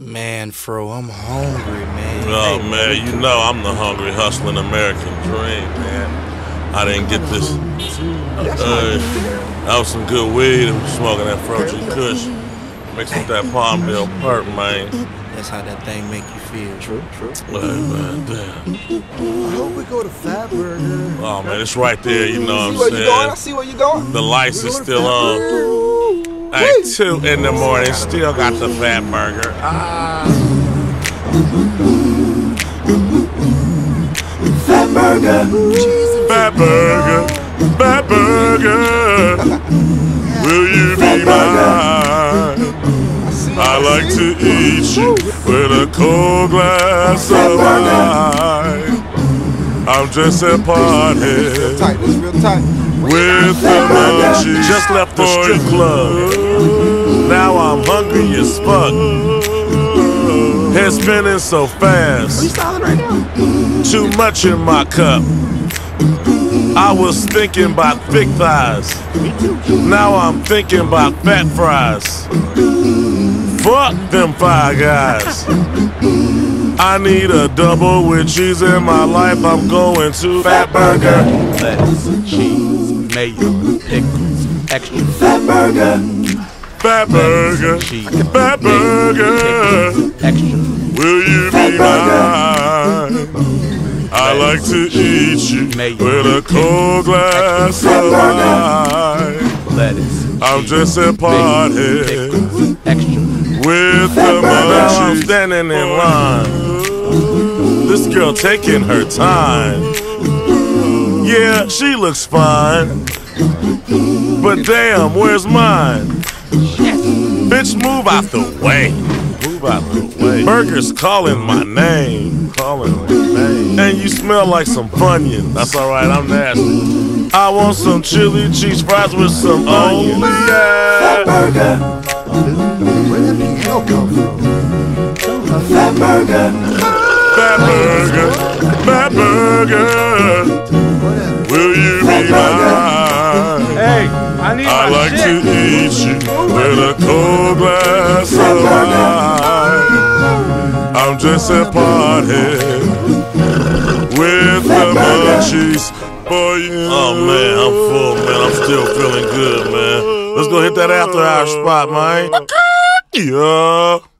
Man, Fro, I'm hungry, man. Oh hey, man, you know I'm the hungry, hustling American dream, man. I didn't get this. Uh, that was some good weed. I'm smoking that Froji Kush. Mixed with that Palmdale perk, man. That's how that thing make you feel. True, true. Hey, man, damn. I hope we go to Fatburger. Oh man, it's right there. You know what I'm saying? I see where you going. The lights are still on. Like two in the morning, still got the fat burger. Ah. Fatburger. Fat burger. Fatburger. Will you be mine? I like to eat you with a cold glass of wine. I'm just a party. Tight, this real tight with the munchies. Just left the strip club. Now as fuck. Head spinning so fast. Too much in my cup. I was thinking about thick thighs. Now I'm thinking about fat fries. Fuck them five guys. I need a double with cheese in my life. I'm going to Fatburger. Lettuce, cheese, mayo, pickles, extra. Fatburger. Fatburger. Cheese, Fatburger. extra. Will you be mine? I like to eat you with a cold glass of wine. Lettuce. I'm just a pothead Extra. with the munchies standing in line. This girl taking her time. Yeah, she looks fine. But damn, where's mine? Bitch, move out the way. Move out the way. Burger's calling my name. Calling my name. And you smell like some Funyun. That's alright, I'm nasty. I want some chili cheese fries with some onion. Fat Yeah. burger. Where did the hell come from? Fatburger. Fat burger, Fatburger. I need I my like to eat you with a cold glass of wine. I'm just a pothead with the munchies for you. Oh man, I'm full, man. I'm still feeling good, man. Let's go hit that after hour spot, man. Yeah.